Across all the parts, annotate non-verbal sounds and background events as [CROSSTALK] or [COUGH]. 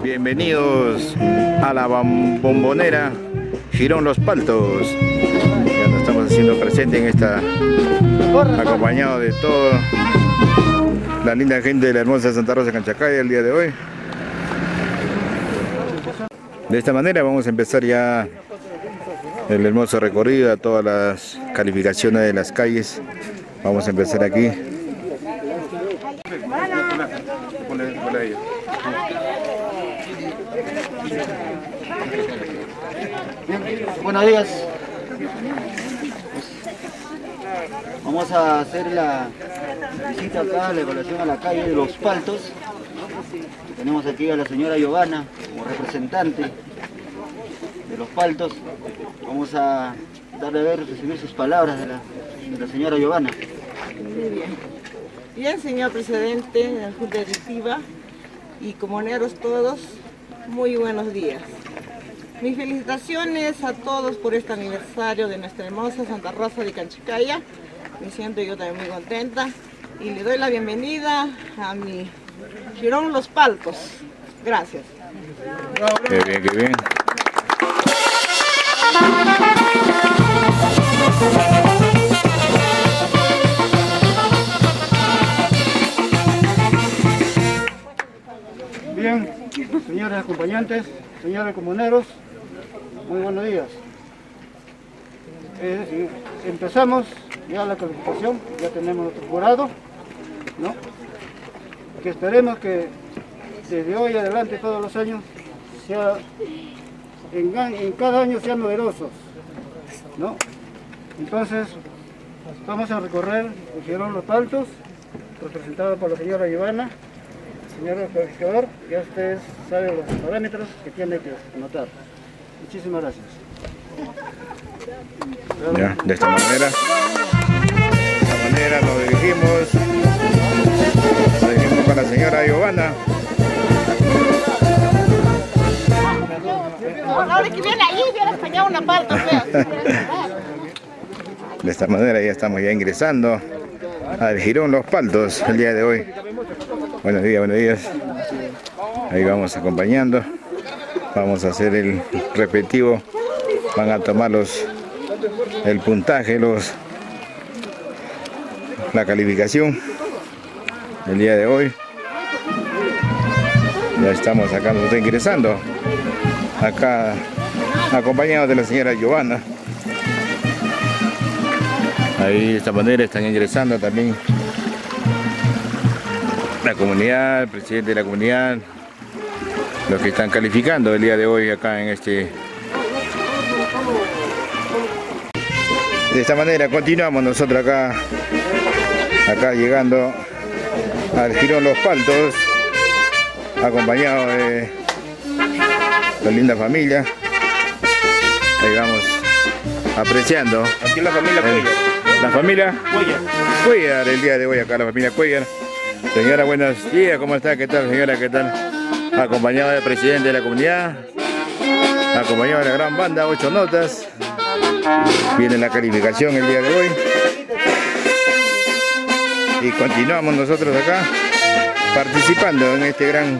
Bienvenidos a la bombonera Girón Los Paltos. Ya nos estamos haciendo presente en esta, acompañado de toda la linda gente de la hermosa Santa Rosa Canchacaya el día de hoy. De esta manera vamos a empezar ya el hermoso recorrido a todas las calificaciones de las calles. Vamos a empezar aquí. Buenos días. Vamos a hacer la visita acá, la evaluación a la calle de Los Paltos. Tenemos aquí a la señora Giovanna como representante de Los Paltos. Vamos a darle a ver, recibir sus palabras de la, señora Giovanna. bien. Bien, señor presidente de la Junta Directiva y comuneros todos, muy buenos días. Mis felicitaciones a todos por este aniversario de nuestra hermosa Santa Rosa de Canchicaya. Me siento yo también muy contenta y le doy la bienvenida a mi Girón Los Palcos. Gracias. Qué bien, qué bien. Bien, señores acompañantes, señores comuneros, muy buenos días. Eh, empezamos ya la calificación, ya tenemos nuestro jurado, ¿no? Que esperemos que desde hoy adelante todos los años sea, en, cada año sean numerosos, ¿no? Entonces, vamos a recorrer el Los Altos, representado por la señora Ivana, señor calificador, ya ustedes saben los parámetros que tiene que anotar. Muchísimas gracias. Ya, de esta manera. De esta manera nos dirigimos. Nos dirigimos con la señora Giovanna. Ahora que viene ahí, viene a español una parte, De esta manera ya estamos ya ingresando al Girón Los Paltos el día de hoy. Buenos días, buenos días. Ahí vamos acompañando. Vamos a hacer el repetivo. Van a tomar los el puntaje, los la calificación el día de hoy. Ya estamos acá, nos está ingresando. Acá acompañados de la señora Giovanna. Ahí de esta manera están ingresando también la comunidad, el presidente de la comunidad, los que están calificando el día de hoy acá en este... De esta manera continuamos nosotros acá, acá llegando al Girón Los Paltos, acompañados de la linda familia. Ahí vamos apreciando. Aquí la familia el- Cuellar. La familia Cuellar. Cuellar, el día de hoy acá la familia Cuellar. Señora, buenos días, ¿cómo está? ¿Qué tal, señora? ¿Qué tal? Acompañado del presidente de la comunidad, acompañado de la gran banda, ocho notas. Viene la calificación el día de hoy. Y continuamos nosotros acá participando en este gran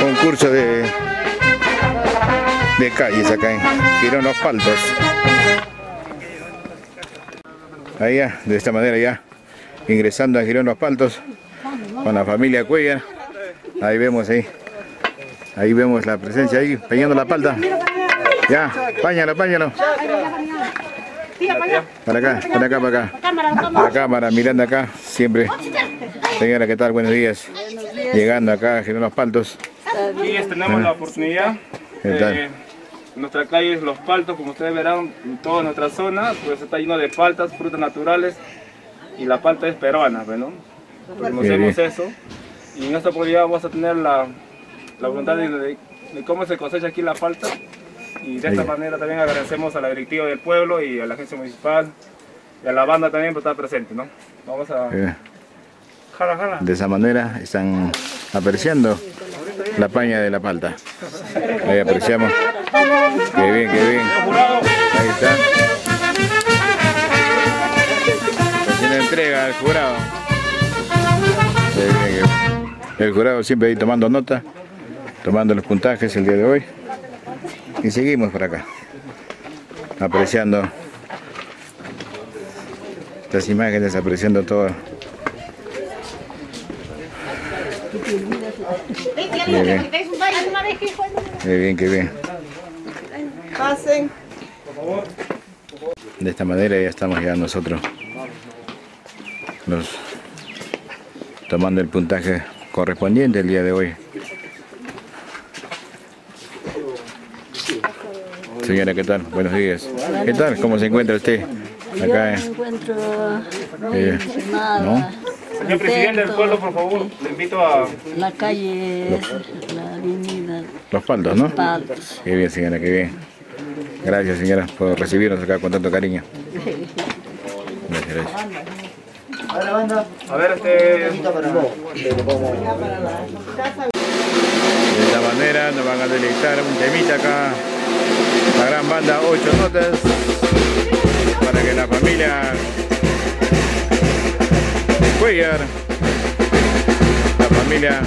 concurso de, de calles acá en Girón Los Paltos. Ya, de esta manera ya, ingresando a Girón Los Paltos con la familia Cuellar. Ahí vemos ahí, ahí vemos la presencia ahí, peñando la palta. Ya, páñalo, páñalo. Para acá, para acá, para acá. Para acá, para mirando acá, siempre. Señora, ¿qué tal? Buenos días. Llegando acá a Los Paltos. Aquí tenemos la oportunidad. Eh, nuestra calle es Los Paltos, como ustedes verán, en toda nuestra zona, pues está lleno de paltas, frutas naturales y la palta es peruana, pues, ¿no? Conocemos bien. eso y en esta oportunidad vamos a tener la, la voluntad de, de- de cómo se cosecha aquí la palta y de esta manera también agradecemos a la directiva del pueblo y a la agencia municipal y a la banda también por estar presente, ¿no? Vamos a... Eh, Jala, jala. De esa manera están apreciando la paña de la palta. Ahí apreciamos. Qué bien, qué bien. Ahí está. Haciendo entrega al jurado. El jurado siempre ahí tomando nota tomando los puntajes el día de hoy. Y seguimos por acá, apreciando estas imágenes, apreciando todo. Qué bien, qué bien, qué bien. Pasen. De esta manera ya estamos ya nosotros los, tomando el puntaje correspondiente el día de hoy. Señora, ¿qué tal? Buenos días. ¿Qué tal? ¿Cómo se encuentra usted? Yo Acá me en encuentro Eh, nada. Señor presidente del pueblo, por favor, le invito a... La calle, la avenida Los Paldos, ¿no? Paltos. Qué bien, señora, qué bien. Gracias, señora, por recibirnos acá con tanto cariño. [LAUGHS] Gracias, gracias. A la banda, A ver, este... De esta manera nos van a deleitar un temita acá. La gran banda 8 notas. Para que la familia de Cuellar, la familia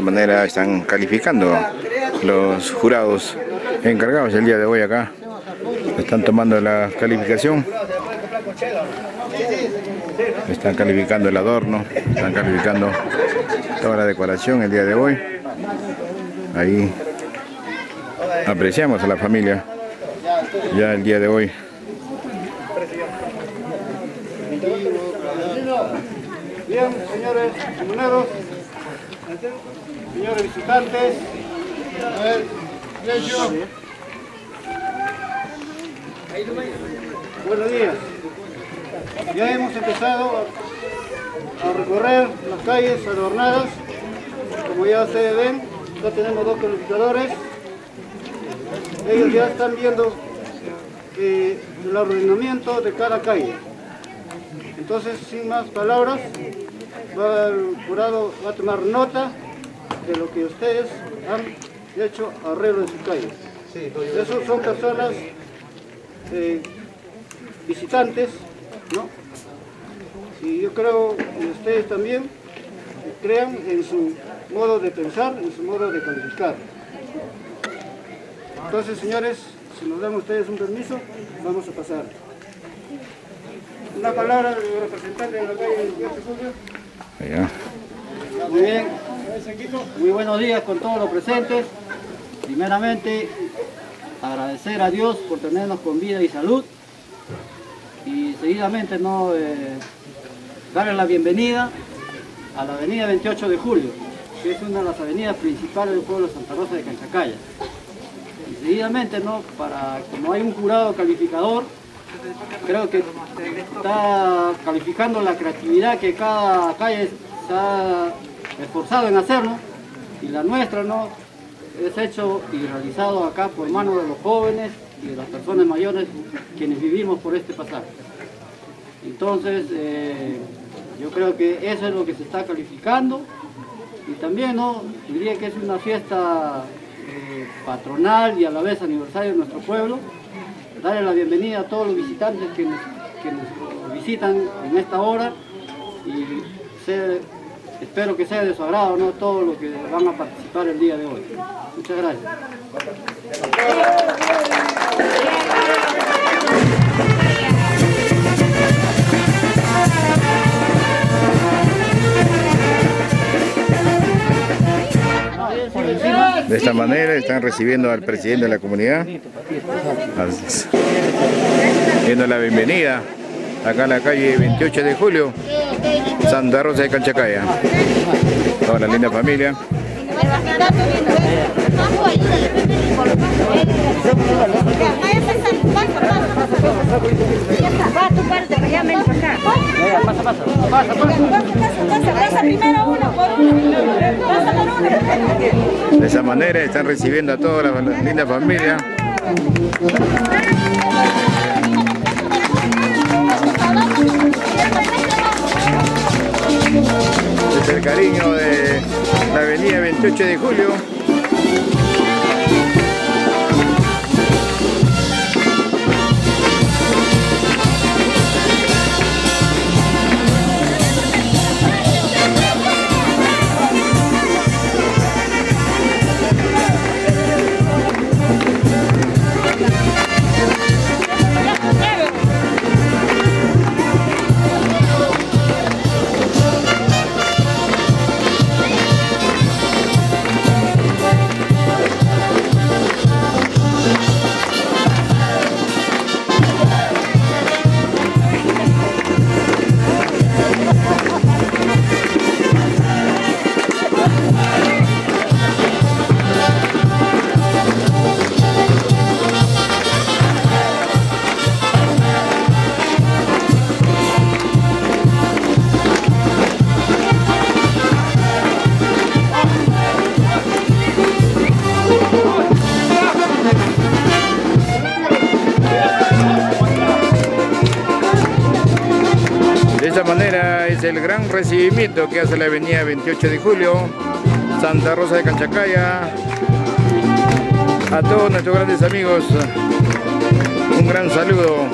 manera están calificando los jurados encargados el día de hoy acá. Están tomando la calificación. Están calificando el adorno, están calificando toda la decoración el día de hoy. Ahí apreciamos a la familia ya el día de hoy. Bien, señores comuneros, Buenos días. Ya hemos empezado a recorrer las calles adornadas. Como ya ustedes ven, ya tenemos dos calificadores. Ellos ya están viendo eh, el ordenamiento de cada calle. Entonces, sin más palabras, el jurado va a tomar nota de lo que ustedes han hecho arreglo en su calle. Esos son personas eh, visitantes, ¿no? Y yo creo que ustedes también crean en su modo de pensar, en su modo de calificar. Entonces, señores, si nos dan ustedes un permiso, vamos a pasar. Una palabra del representante de la calle 28 de julio. Allá. Muy bien, muy buenos días con todos los presentes. Primeramente, agradecer a Dios por tenernos con vida y salud. Y seguidamente, no, eh, la bienvenida a la avenida 28 de julio, que es una de las avenidas principales del pueblo de Santa Rosa de Canchacaya. Y seguidamente, ¿no? Para, como hay un jurado calificador, creo que está calificando la creatividad que cada calle ha esforzado en hacer, ¿no? Y la nuestra, ¿no? Es hecho y realizado acá por manos de los jóvenes y de las personas mayores quienes vivimos por este pasaje. Entonces, eh, yo creo que eso es lo que se está calificando y también, ¿no? Diría que es una fiesta eh, patronal y a la vez aniversario de nuestro pueblo. Darle la bienvenida a todos los visitantes que nos, que nos visitan en esta hora y sé- espero que sea de su agrado, ¿no? Todo lo que van a participar el día de hoy. Muchas gracias. De esta manera están recibiendo al presidente de la comunidad. Dando la bienvenida acá en la calle 28 de julio, Santa Rosa de Canchacaya. Toda la linda familia. De esa manera están recibiendo a toda la linda familia. [LAUGHS] Es el cariño de la avenida 28 de julio. Recibimiento que hace la avenida 28 de julio, Santa Rosa de Canchacaya. A todos nuestros grandes amigos, un gran saludo.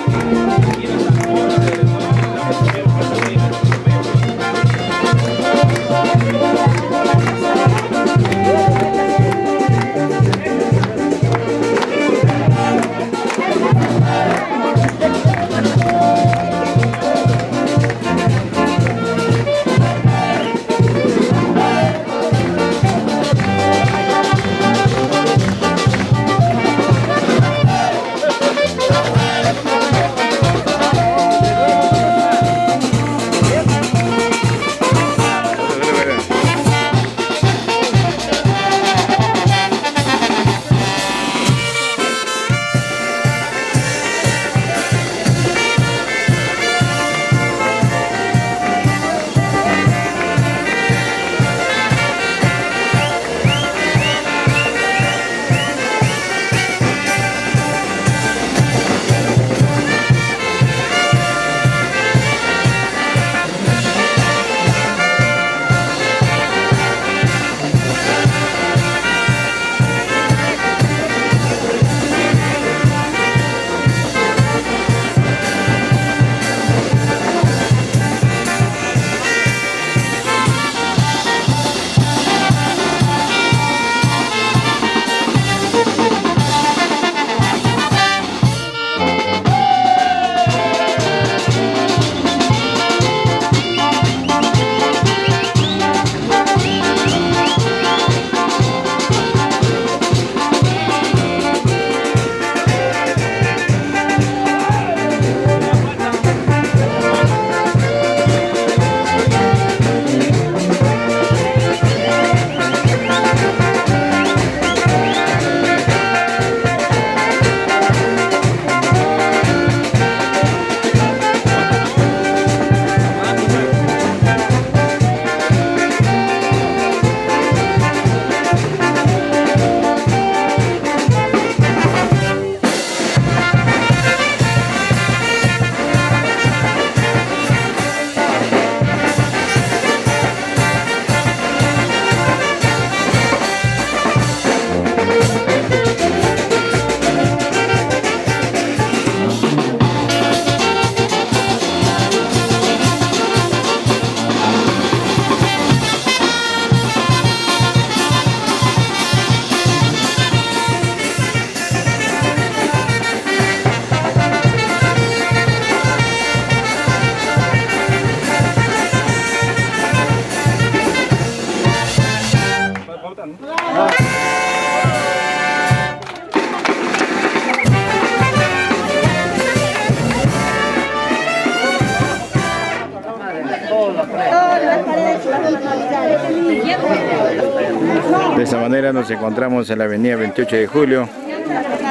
Nos encontramos en la avenida 28 de julio,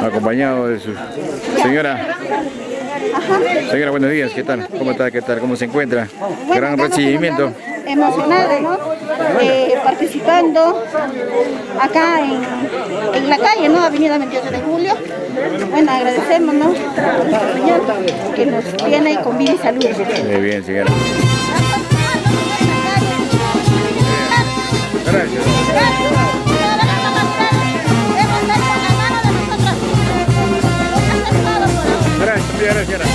acompañado de su señora. Señora, buenos días, ¿qué tal? ¿Cómo está? ¿Qué tal? ¿Cómo se encuentra? Gran recibimiento. Emocionada, ¿no? Eh, participando acá en, en la calle, ¿no? Avenida 28 de Julio. Bueno, agradecemos, ¿no? Señor que nos tiene con vida y salud. Muy bien, señora. Gracias. Gracias,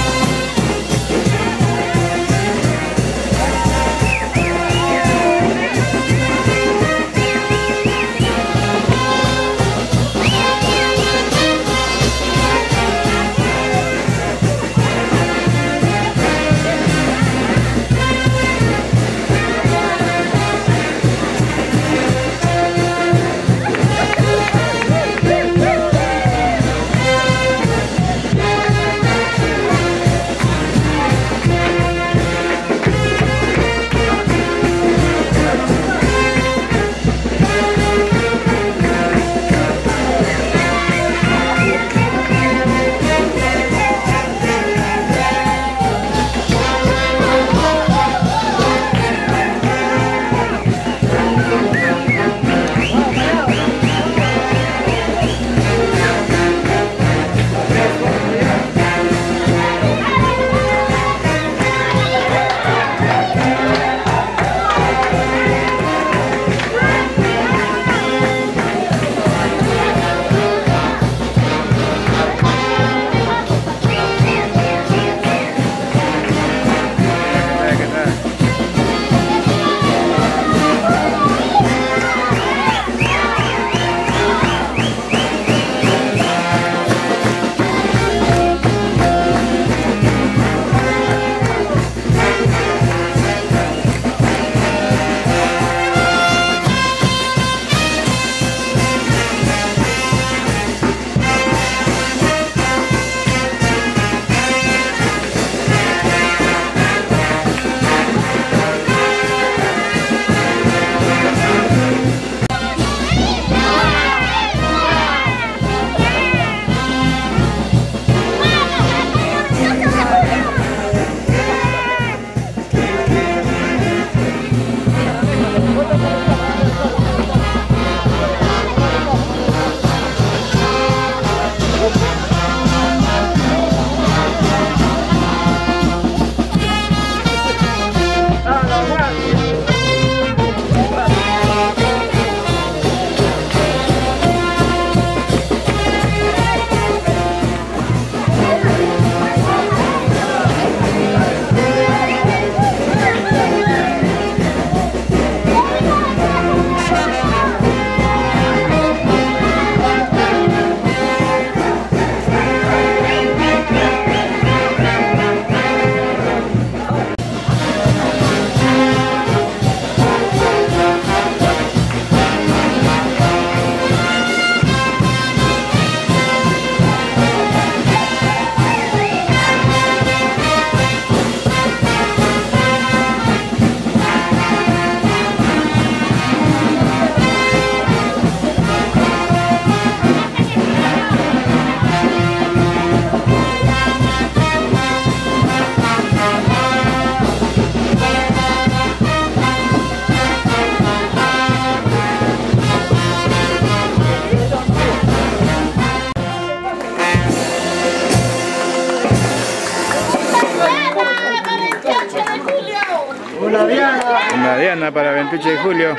28 de julio.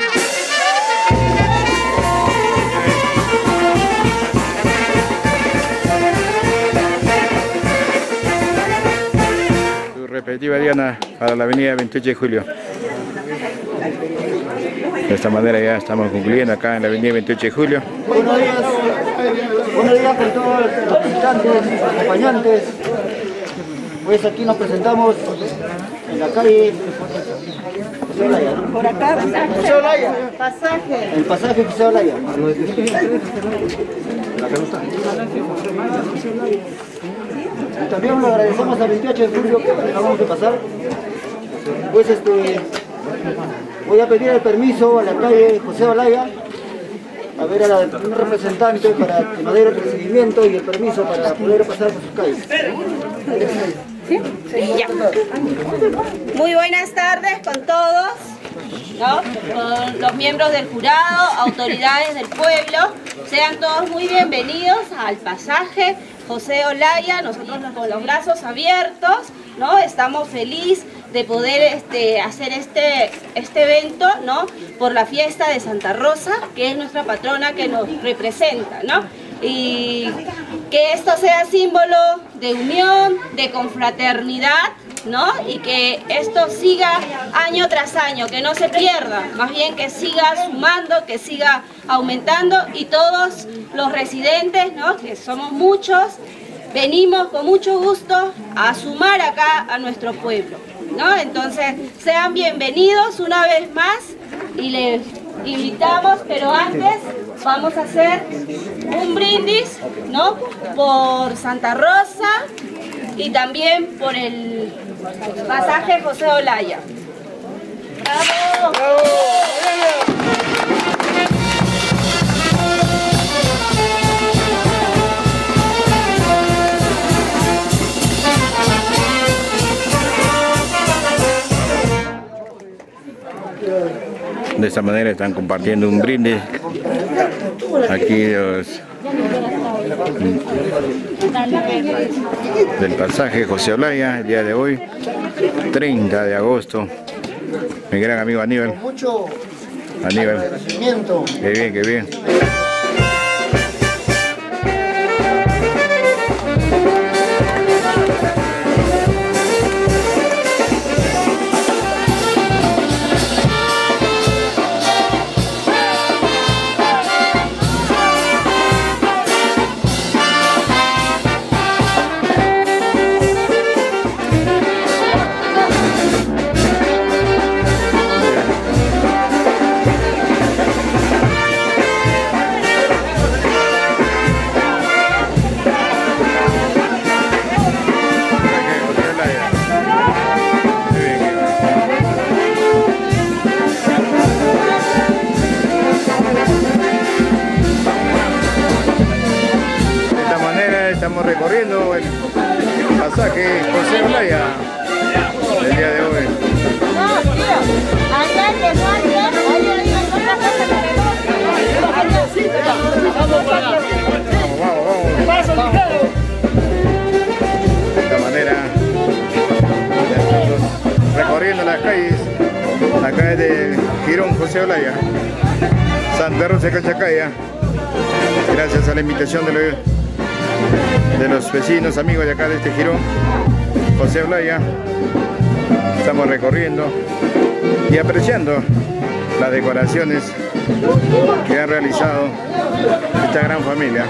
Su respectiva Diana para la avenida 28 de julio. De esta manera ya estamos concluyendo acá en la avenida 28 de julio. Buenos días. Buenos días con todos los visitantes, acompañantes. Pues aquí nos presentamos en la calle Por acá, José Olaya. pasaje. El pasaje José Olaya. Y también le agradecemos al 28 de julio que acabamos de pasar. Pues este, voy a pedir el permiso a la calle José Olaya a ver a la- un representante para que nos dé el recibimiento y el permiso para poder pasar por sus calles. Muy buenas tardes con todos, ¿no? con los miembros del jurado, autoridades del pueblo. Sean todos muy bienvenidos al pasaje José Olaya, nosotros con los brazos abiertos, ¿no? Estamos felices de poder este, hacer este, este evento, ¿no? Por la fiesta de Santa Rosa, que es nuestra patrona que nos representa, ¿no? Y que esto sea símbolo de unión, de confraternidad, ¿no? Y que esto siga año tras año, que no se pierda, más bien que siga sumando, que siga aumentando y todos los residentes, ¿no? Que somos muchos, venimos con mucho gusto a sumar acá a nuestro pueblo, ¿no? Entonces, sean bienvenidos una vez más y les invitamos, pero antes vamos a hacer un brindis, ¿no? Por Santa Rosa y también por el pasaje José Olaya. ¡Bravo! De esta manera están compartiendo un brindis. Aquí los del pasaje José Olaya, el día de hoy, 30 de agosto. Mi gran amigo Aníbal. Aníbal, qué bien, qué bien. De esta manera recorriendo las calles, la calle de Girón José Olaya, Santa Rosa de. Gracias a la invitación de los, de los vecinos, amigos de acá de este Girón, José Olaya. Estamos recorriendo y apreciando las decoraciones que ha realizado esta gran familia.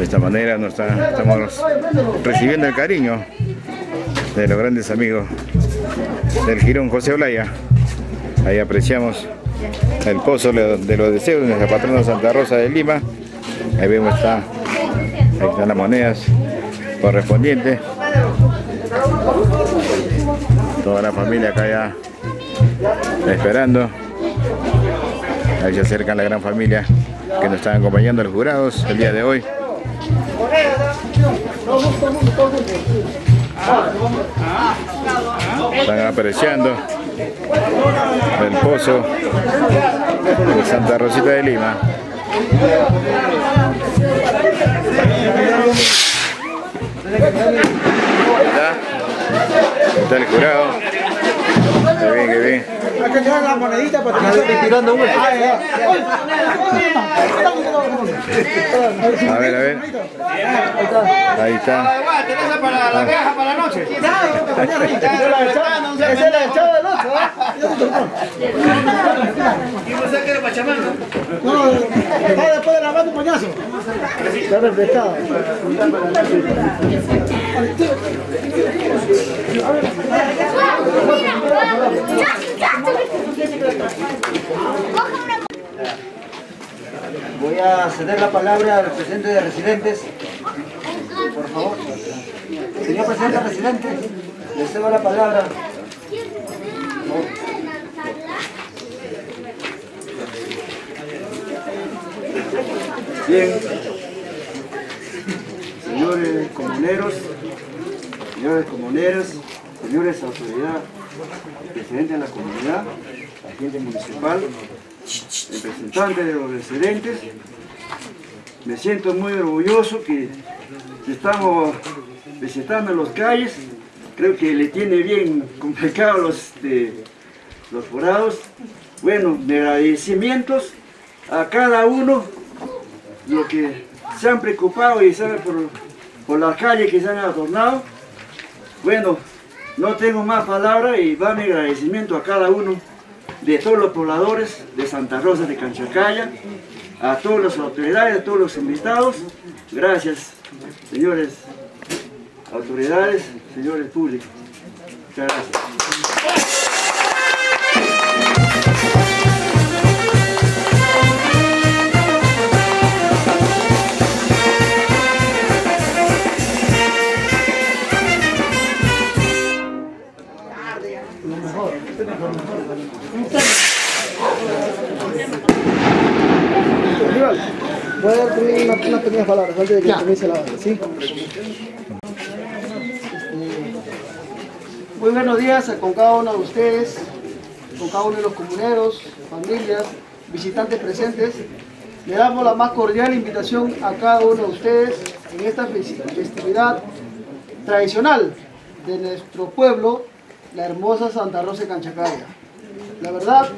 De esta manera nos estamos recibiendo el cariño de los grandes amigos del Girón José Olaya. Ahí apreciamos el pozo de los deseos de nuestra patrona Santa Rosa de Lima. Ahí vemos está Ahí están las monedas correspondientes. Toda la familia acá ya esperando. Ahí se acerca la gran familia que nos están acompañando los jurados el día de hoy. Están apreciando el pozo de Santa Rosita de Lima. ¿Está? ¿Está el jurado? Qué bien, bien. Para que estoy tirando. A ver, a ver. Ahí está. para la caja para la noche. Esa es la ¿Y vos no? Después de lavar un pañazo. Está refrescado. Voy a ceder la palabra al presidente de residentes. Por favor. Señor presidente de residentes, le cedo la palabra. Bien. Señores comuneros, señores comuneros, señores autoridad, presidente de la comunidad, agente municipal, representante de los residentes, me siento muy orgulloso que estamos visitando las calles, creo que le tiene bien complicado los, de, los forados. Bueno, de agradecimientos a cada uno, lo que se han preocupado y saben por, por las calles que se han adornado. Bueno, no tengo más palabras y va mi agradecimiento a cada uno de todos los pobladores de Santa Rosa de Canchacaya, a todas las autoridades, a todos los invitados. Gracias, señores autoridades, señores públicos. Muchas gracias. Muy buenos días con cada uno de ustedes, con cada uno de los comuneros, familias, visitantes presentes. Le damos la más cordial invitación a cada uno de ustedes en esta festi- festividad tradicional de nuestro pueblo, la hermosa Santa Rosa Canchacaya. La verdad,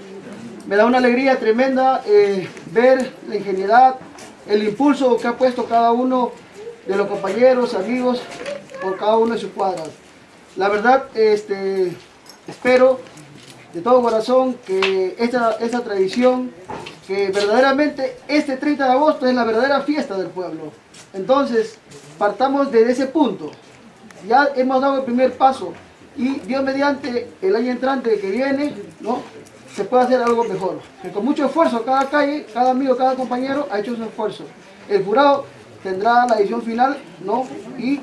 me da una alegría tremenda eh, ver la ingenuidad, el impulso que ha puesto cada uno de los compañeros, amigos, por cada uno de sus cuadras. La verdad, este, espero de todo corazón que esta, esta tradición, que verdaderamente este 30 de agosto es la verdadera fiesta del pueblo. Entonces, partamos desde ese punto. Ya hemos dado el primer paso y Dios mediante el año entrante que viene, ¿no? se puede hacer algo mejor. Con mucho esfuerzo, cada calle, cada amigo, cada compañero ha hecho su esfuerzo. El jurado tendrá la edición final, ¿no? Y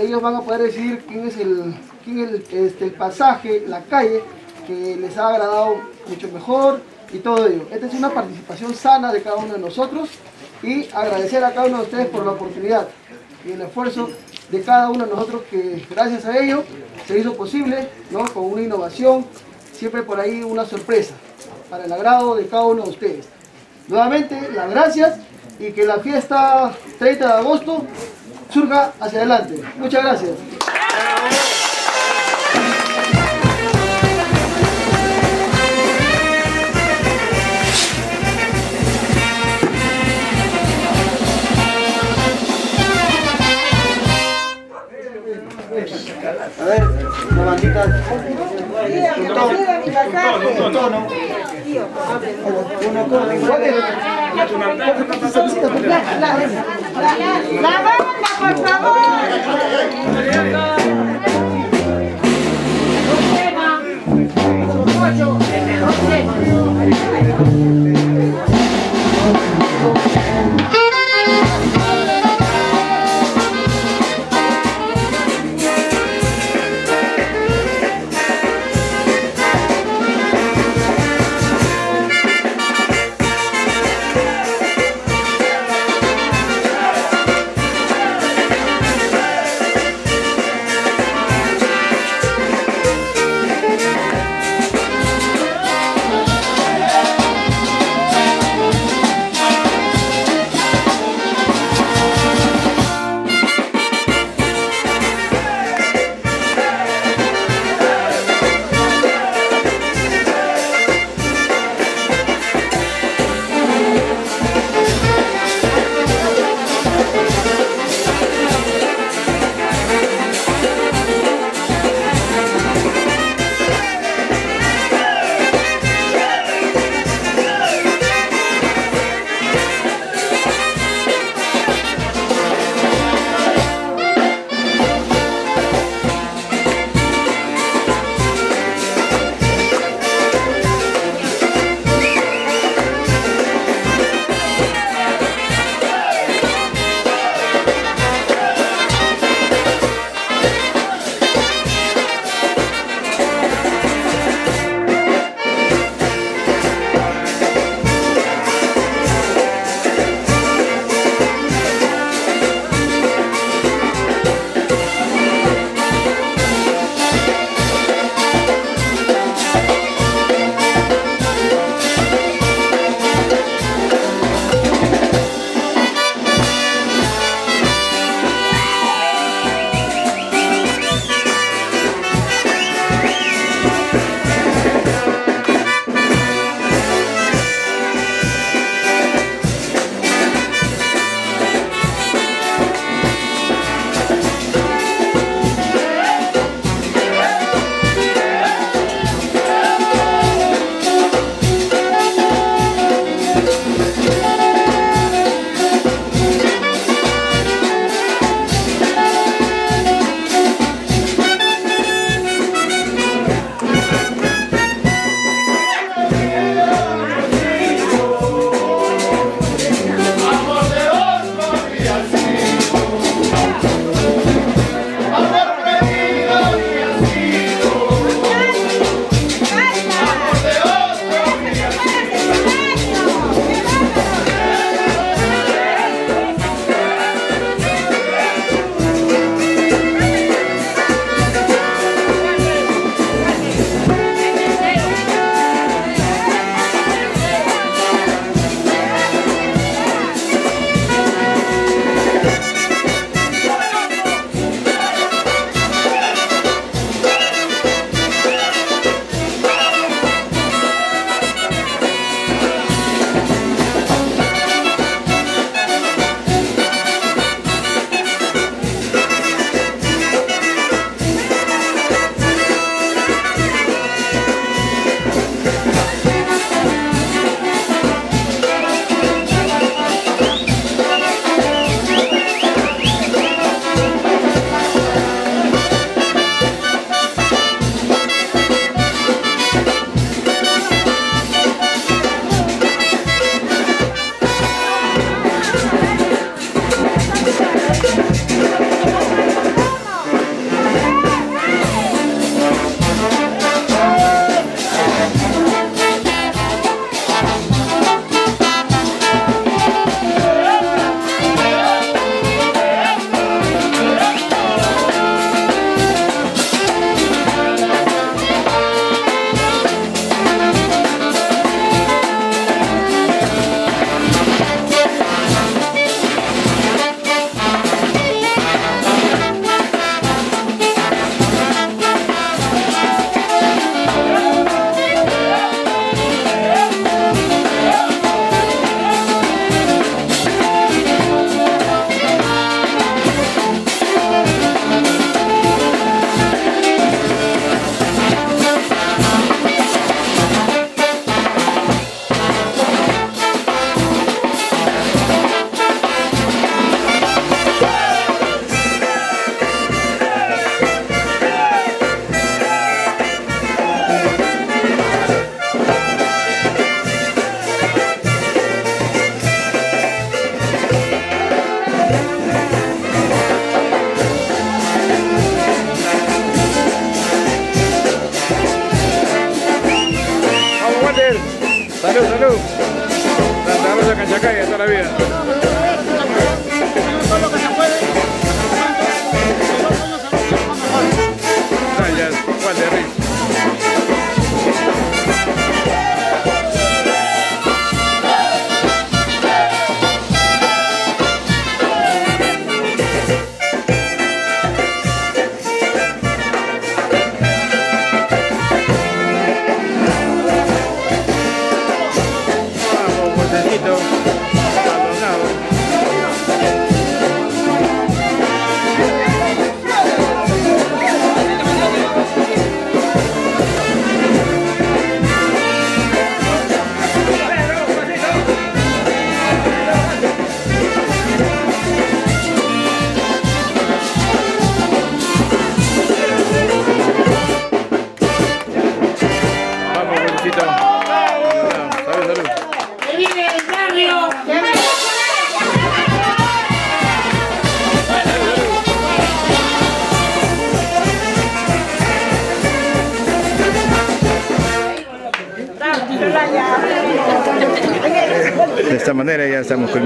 ellos van a poder decidir quién es el, quién es este, el pasaje, la calle que les ha agradado mucho mejor y todo ello. Esta es una participación sana de cada uno de nosotros y agradecer a cada uno de ustedes por la oportunidad y el esfuerzo de cada uno de nosotros que gracias a ello se hizo posible, ¿no? Con una innovación, siempre por ahí una sorpresa para el agrado de cada uno de ustedes. Nuevamente, las gracias y que la fiesta 30 de agosto surja hacia adelante. Muchas gracias. A ver, una bandita. Un tono. Un tono. La banda, por favor.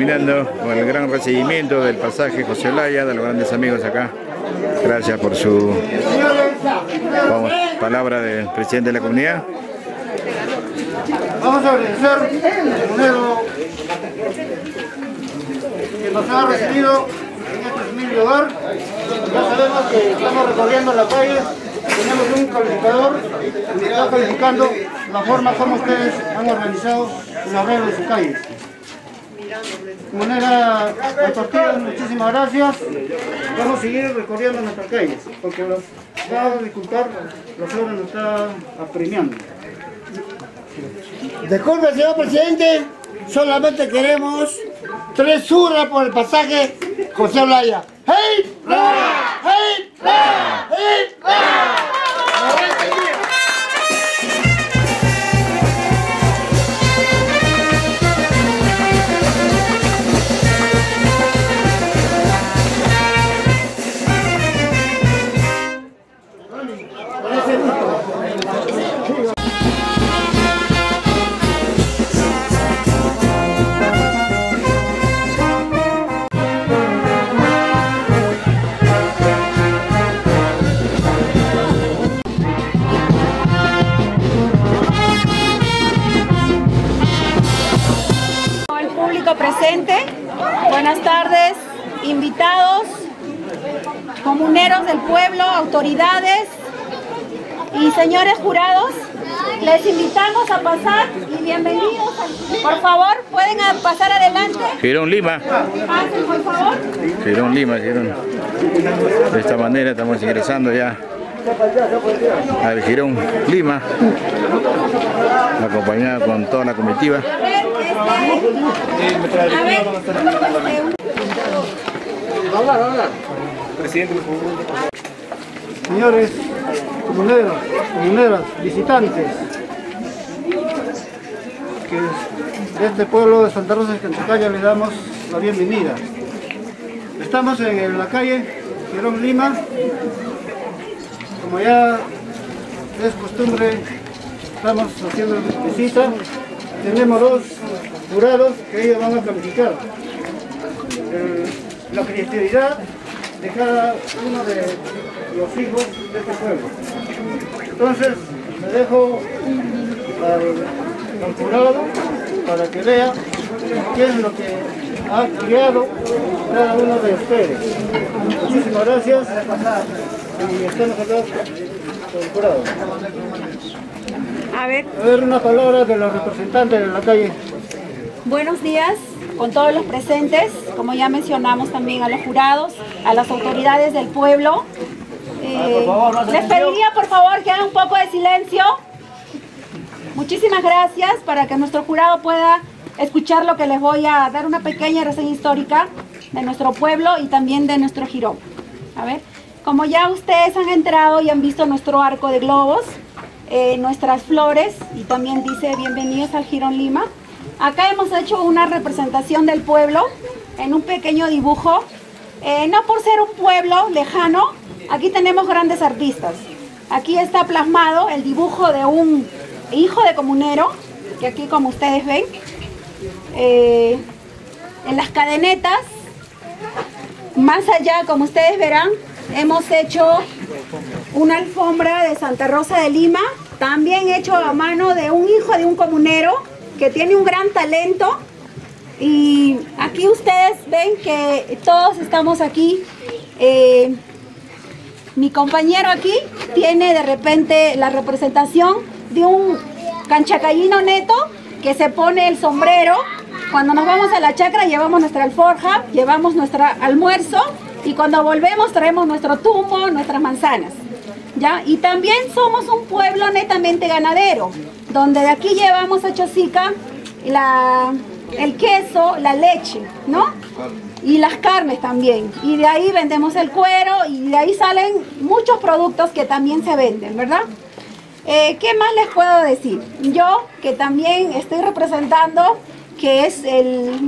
Culminando con el gran recibimiento del pasaje José Olaya, de los grandes amigos acá. Gracias por su vamos, palabra del presidente de la comunidad. Vamos a agradecer comunero que nos ha recibido en este humilde hogar. Ya sabemos que estamos recorriendo la calle, tenemos un calificador que está calificando la forma como ustedes han organizado el arreglo de sus calles. Manera compartida, muchísimas gracias. Vamos a seguir recorriendo nuestras calles, porque los va a dificultar, la obra nos está apremiando. Disculpe, señor presidente, solamente queremos tres hurras por el pasaje José Olaya. ¡Hey! ¡Hey! ¡Hey! El público presente, buenas tardes, invitados, comuneros del pueblo, autoridades y señores jurados, les invitamos a pasar y bienvenidos. Por favor, pueden pasar adelante. Girón Lima. Pasen, por favor. Girón Lima, Girón. De esta manera estamos ingresando ya al Girón Lima, acompañado con toda la comitiva. Señores comuneros, comuneras, visitantes que este pueblo de Santa Rosa de Canchacaya le damos la bienvenida. estamos en la calle Girón Lima. Como ya es costumbre, estamos haciendo visita. Tenemos dos jurados que ellos van a calificar la creatividad de cada uno de los hijos de este pueblo. Entonces, le dejo al, al jurado para que vea qué es lo que ha criado cada uno de ustedes. Muchísimas gracias y estamos acá con el jurado. A ver, A ver una palabra de los representantes de la calle. buenos días con todos los presentes, como ya mencionamos también a los jurados, a las autoridades del pueblo. Eh, les pediría por favor que hagan un poco de silencio. Muchísimas gracias para que nuestro jurado pueda escuchar lo que les voy a dar una pequeña reseña histórica de nuestro pueblo y también de nuestro girón. A ver, como ya ustedes han entrado y han visto nuestro arco de globos, eh, nuestras flores y también dice bienvenidos al Girón Lima. Acá hemos hecho una representación del pueblo en un pequeño dibujo. Eh, no por ser un pueblo lejano, aquí tenemos grandes artistas. Aquí está plasmado el dibujo de un hijo de comunero, que aquí como ustedes ven, eh, en las cadenetas, más allá como ustedes verán, hemos hecho una alfombra de Santa Rosa de Lima, también hecho a mano de un hijo de un comunero que tiene un gran talento. Y aquí ustedes ven que todos estamos aquí. eh, mi compañero aquí tiene de repente la representación de un canchacallino neto que se pone el sombrero. Cuando nos vamos a la chacra llevamos nuestra alforja, llevamos nuestro almuerzo y cuando volvemos traemos nuestro tumbo, nuestras manzanas. ¿ya? Y también somos un pueblo netamente ganadero, donde de aquí llevamos a Chosica el queso, la leche, ¿no? Y las carnes también. Y de ahí vendemos el cuero y de ahí salen muchos productos que también se venden, ¿verdad? Eh, ¿Qué más les puedo decir? Yo, que también estoy representando, que es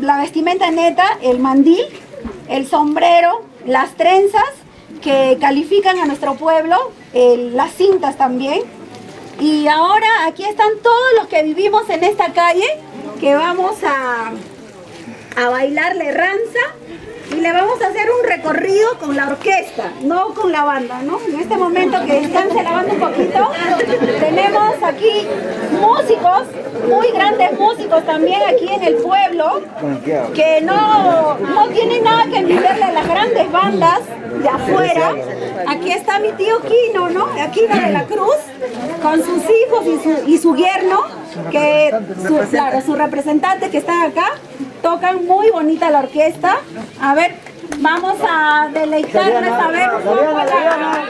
la vestimenta neta, el mandil, el sombrero, las trenzas, que califican a nuestro pueblo, el- las cintas también. Y ahora aquí están todos los que vivimos en esta calle, que vamos a, a bailar la ranza y le vamos a hacer un recorrido con la orquesta, no con la banda, ¿no? En este momento que descanse la banda un poquito, tenemos aquí músicos, muy grandes músicos también aquí en el pueblo, que no, no tienen nada que envidiarle a las grandes bandas de afuera. Aquí está mi tío Quino, ¿no? Aquino de la Cruz, con sus hijos y su, y su yerno, que su, claro, su representante que están acá, tocan muy bonita la orquesta. A ver, vamos a deleitarles a ver un poco la...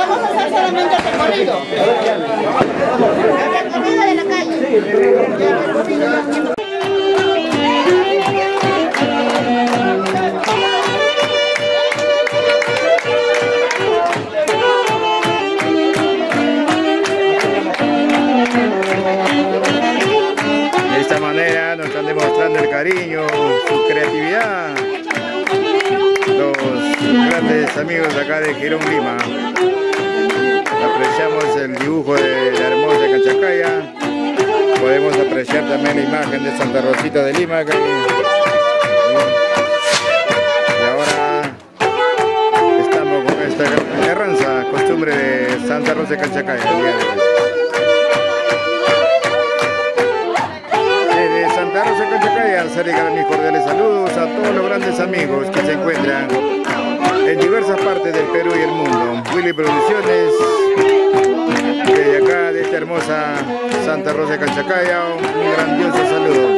vamos a hacer solamente el recorrido. El recorrido de la calle. De esta manera nos están demostrando el cariño, su creatividad. Los grandes amigos acá de Girón Lima. Apreciamos el dibujo de la hermosa Canchacaya. Podemos apreciar también la imagen de Santa Rosita de Lima. Y ahora estamos con esta herranza, costumbre de Santa Rosa de hoy. Desde Santa Rosa de Canchacaya se regalan mis cordiales saludos a todos los grandes amigos que se encuentran en diversas partes del Perú y el mundo. Willy Producciones, hermosa Santa Rosa de Canchacaya, un grandioso saludo.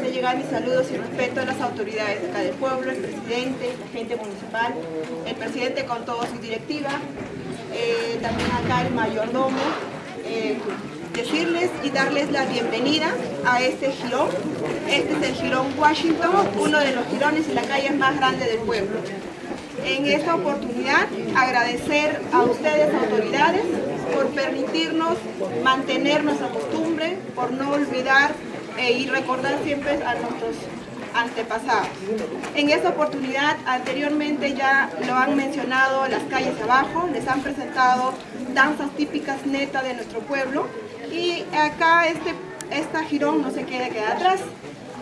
Hacer llegar mis saludos y respeto a las autoridades de acá del pueblo, el presidente, la gente municipal, el presidente con toda su directiva, eh, también acá el mayordomo. eh, decirles y darles la bienvenida a este girón. Este es el girón Washington, uno de los girones y la calle más grande del pueblo. En esta oportunidad agradecer a ustedes, autoridades, por permitirnos mantener nuestra costumbre, por no olvidar eh, y recordar siempre a nuestros antepasados. En esta oportunidad, anteriormente ya lo han mencionado las calles abajo, les han presentado danzas típicas netas de nuestro pueblo y acá este, esta girón no se queda queda atrás.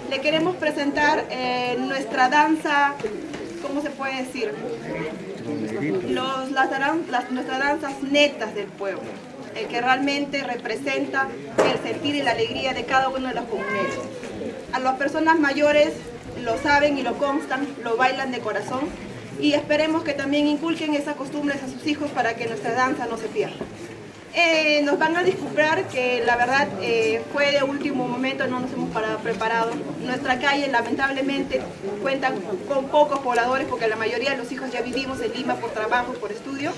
Le queremos presentar eh, nuestra danza, ¿cómo se puede decir? Los, las, daran- las- nuestras danzas netas del pueblo, el que realmente representa el sentir y la alegría de cada uno de los comuneros. A las personas mayores lo saben y lo constan, lo bailan de corazón y esperemos que también inculquen esas costumbres a sus hijos para que nuestra danza no se pierda. Eh, nos van a disculpar que la verdad eh, fue de último momento, no nos hemos para- preparado. Nuestra calle lamentablemente cuenta con pocos pobladores porque la mayoría de los hijos ya vivimos en Lima por trabajo, por estudio.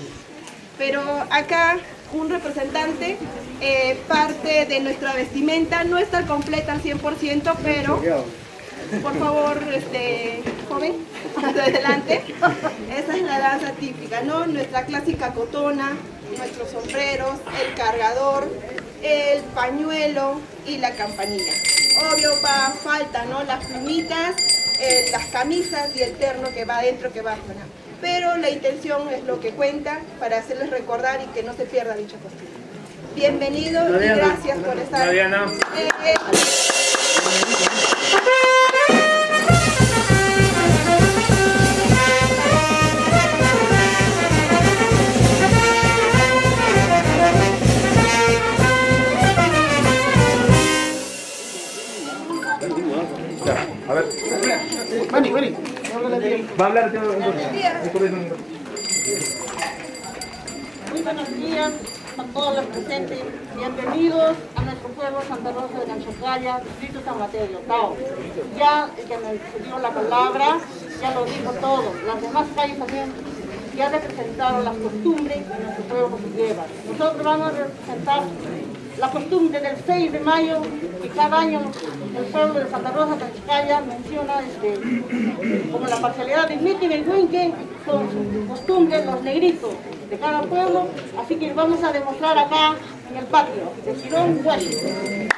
Pero acá un representante, eh, parte de nuestra vestimenta, no está completa al 100%, pero por favor, este, joven, [LAUGHS] adelante. Esa es la danza típica, ¿no? Nuestra clásica cotona, nuestros sombreros, el cargador, el pañuelo y la campanilla. Obvio va falta, ¿no? Las plumitas, eh, las camisas y el terno que va adentro, que va afuera. Pero la intención es lo que cuenta para hacerles recordar y que no se pierda dicha costumbre. Bienvenido y gracias por estar. Mariana. Eh, A ver. Vení, vení. Va a hablar. Muy buenos días a todos los presentes. Bienvenidos a nuestro pueblo Santa Rosa de Ganchocaya, Distrito San Mateo de Otao. Ya el que me dio la palabra, ya lo dijo todo. Las demás calles también ya representaron las costumbres que nuestro pueblo se lleva. Nosotros vamos a representar la costumbre del 6 de mayo que cada año el pueblo de Santa Rosa de Ganchocaya menciona este, como la parcialidad de Miti y Huinque con su costumbre, los negritos de cada pueblo, así que vamos a demostrar acá en el patio de Girón, Washington.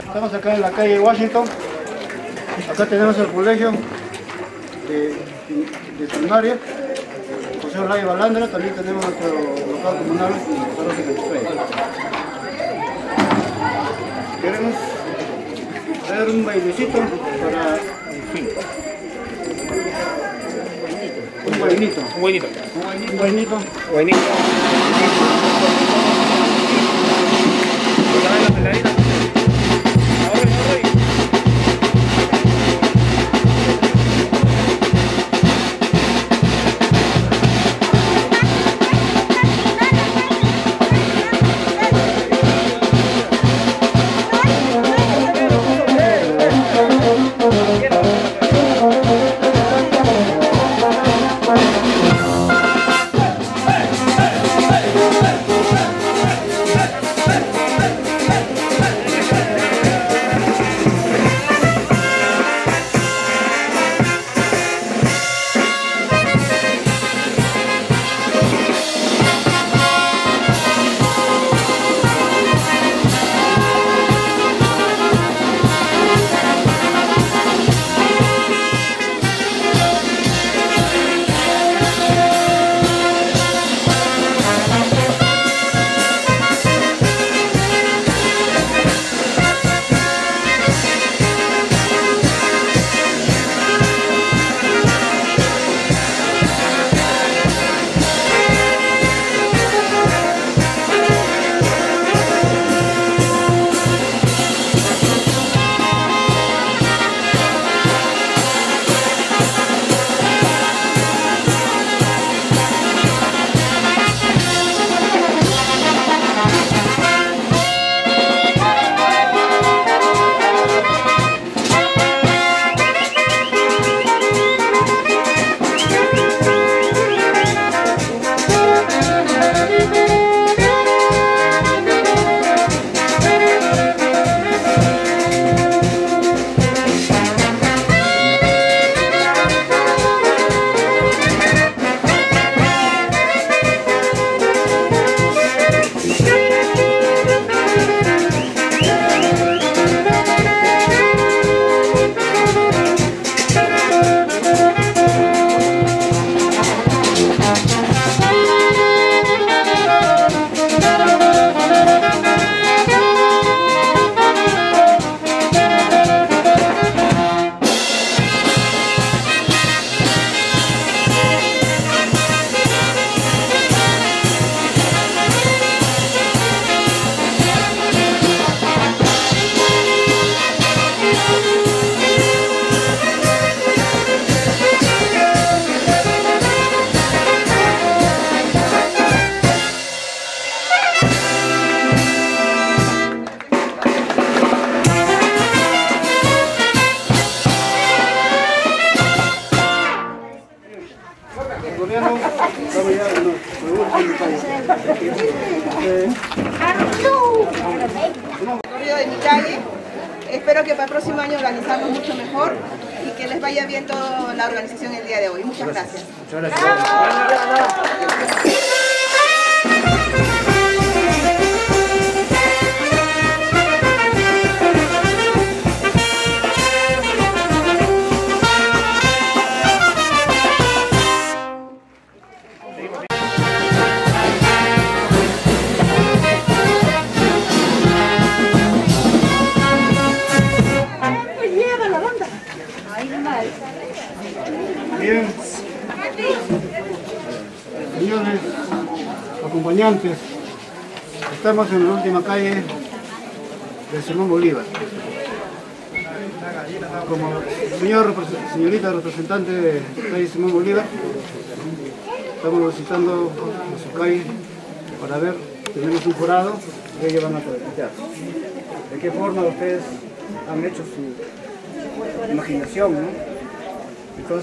Estamos acá en la calle Washington. Acá tenemos el colegio de, de primaria. José Olaya Balandra. También tenemos nuestro comunal. Queremos dar un bailecito para el fin. Un buenito. Un buenito. Un buenito. Buenito. El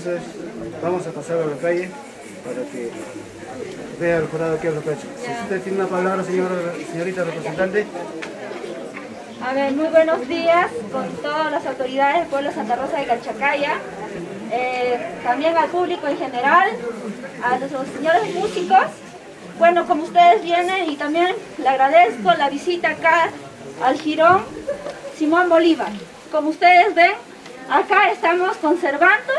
Entonces, vamos a pasar a la calle para que vea el jurado qué es lo que ha hecho. Si usted tiene una palabra, señora, señorita representante, A ver, muy buenos días con todas las autoridades del pueblo de Santa Rosa de Calchacaya, eh, también al público en general, a los señores músicos. Bueno, como ustedes vienen y también le agradezco la visita acá al Girón Simón Bolívar. Como ustedes ven, acá estamos conservando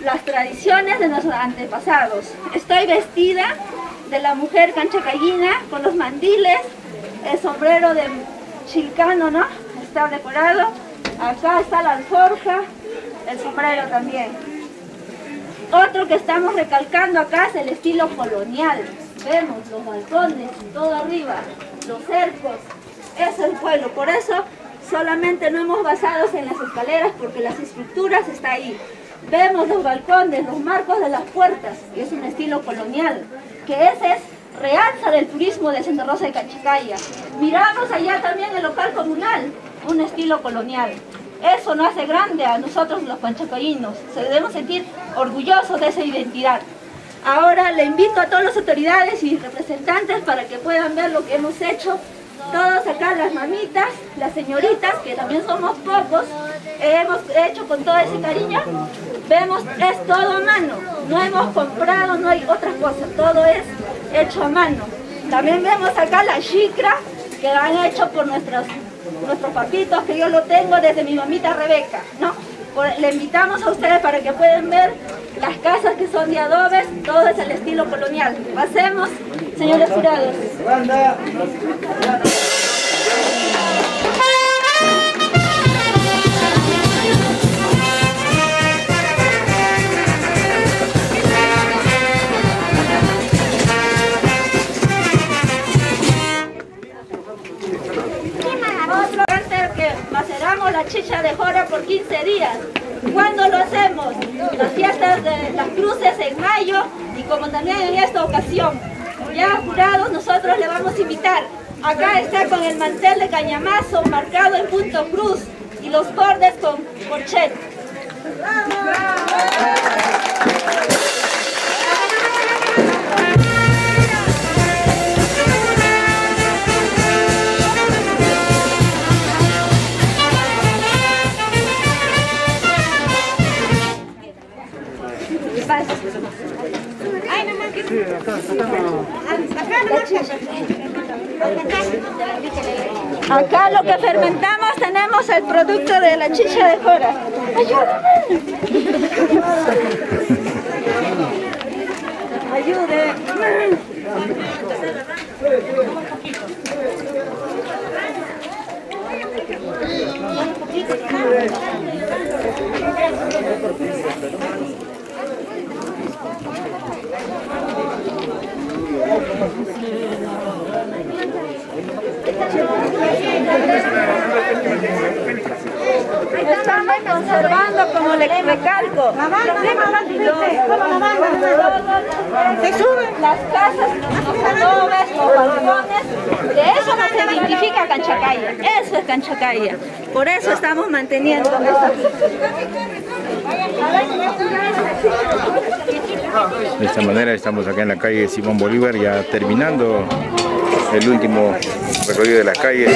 las tradiciones de nuestros antepasados. Estoy vestida de la mujer canchacayina con los mandiles, el sombrero de chilcano, ¿no? Está decorado. Acá está la alforja, el sombrero también. Otro que estamos recalcando acá es el estilo colonial. Vemos los balcones, todo arriba, los cercos. Es el pueblo. Por eso solamente no hemos basado en las escaleras porque las estructuras están ahí. Vemos los balcones, los marcos de las puertas, que es un estilo colonial, que ese es realza del turismo de Santa Rosa de Cachicaya. Miramos allá también el local comunal, un estilo colonial. Eso nos hace grande a nosotros los panchacoyinos. Se debemos sentir orgullosos de esa identidad. Ahora le invito a todas las autoridades y representantes para que puedan ver lo que hemos hecho. Todos acá, las mamitas, las señoritas, que también somos pocos, hemos hecho con todo ese cariño. Vemos, es todo a mano. No hemos comprado, no hay otra cosa. Todo es hecho a mano. También vemos acá la chicra que han hecho por nuestros, nuestros papitos, que yo lo tengo desde mi mamita Rebeca, ¿no? Le invitamos a ustedes para que puedan ver las casas que son de adobes, todo es el estilo colonial. Pasemos, señores jurados. Maceramos la chicha de jora por 15 días. ¿Cuándo lo hacemos? Las fiestas de las cruces en mayo y como también en esta ocasión. Ya jurados nosotros le vamos a invitar. Acá está con el mantel de cañamazo marcado en punto cruz y los bordes con corchet. Fermentamos tenemos el producto de la chicha de jora. Ayude. Estamos conservando, como le recalco, se suben las casas, adobes, los balcones, de eso no se identifica Canchacaya, eso es Canchacaya, por eso estamos manteniendo De esta manera estamos acá en la calle Simón Bolívar, ya terminando el último recorrido de la calle.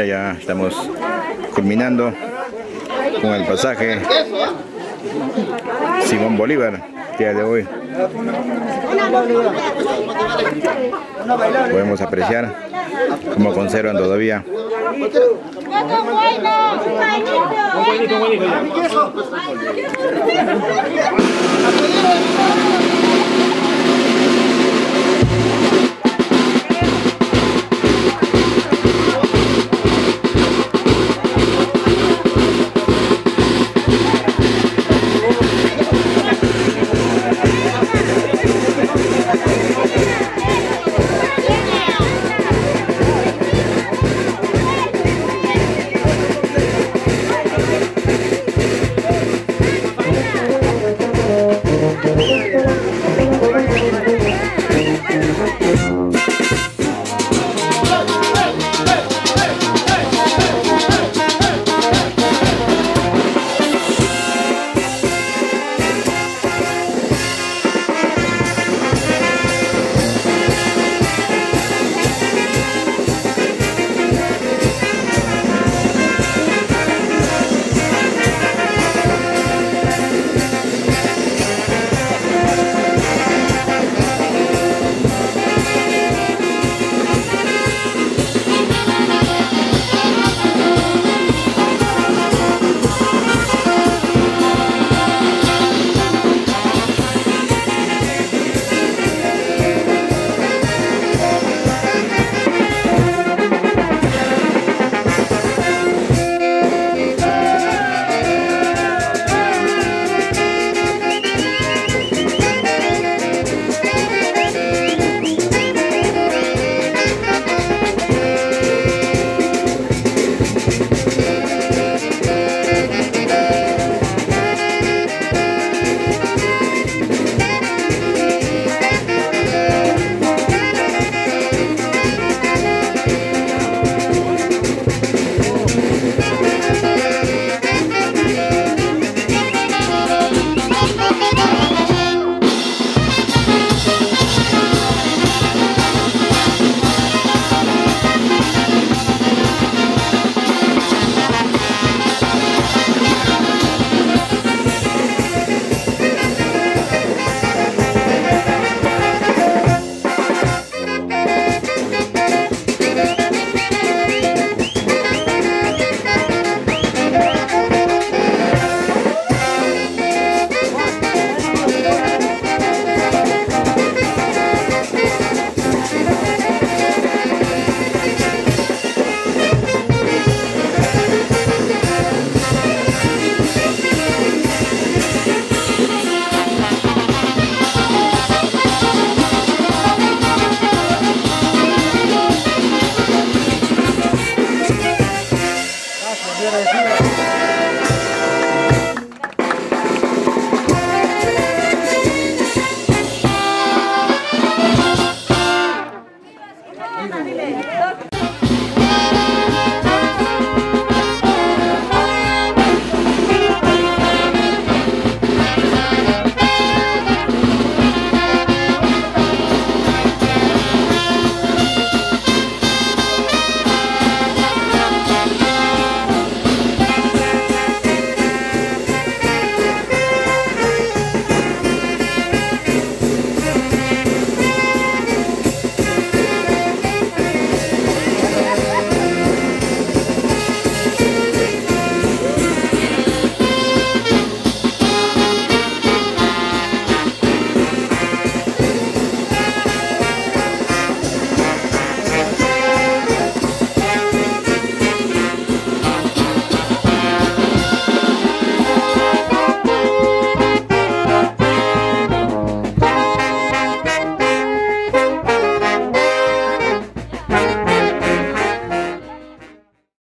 Ya estamos culminando con el pasaje Simón Bolívar, día de hoy. Podemos apreciar cómo conservan todavía